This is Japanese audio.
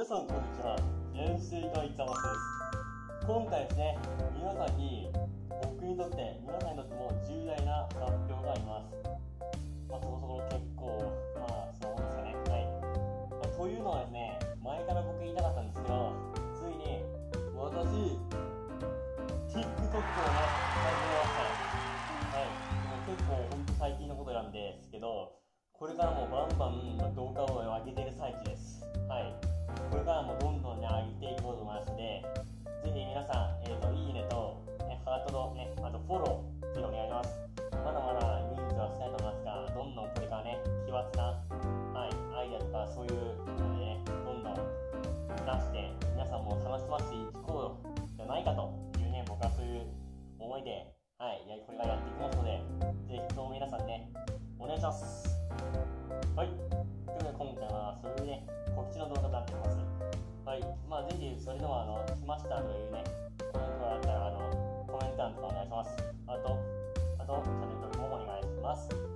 皆さんこんにちは。遠征会ザマスです。今回ですね皆さんに僕にとって皆さんにとっても重大な発表があります。まあそこそこ結構まあそうですかね。はい、まあというのはですね前から僕言いたかったんですけどついに私 TikTok をね始めました。はい。もう結構ほんと最近のことなんですけどこれからもバンバン動画を上げてる最中です。ローぜひお願いします。まだまだ人数は少ないと思いますがどんどんこれからね奇抜な、はい、アイデアとかそういうのでねどんどん出して皆さんも楽しませていこうじゃないかというね僕はそういう思いではいこれからやっていきますのでぜひとも皆さんねお願いします。はい。ということで今回はそういうね告知の動画となっています。はい。まあぜひそれでもあの来ましたというねコメントがあったらあのコメント欄とかお願いします。あとあとチャンネル登録もお願いします。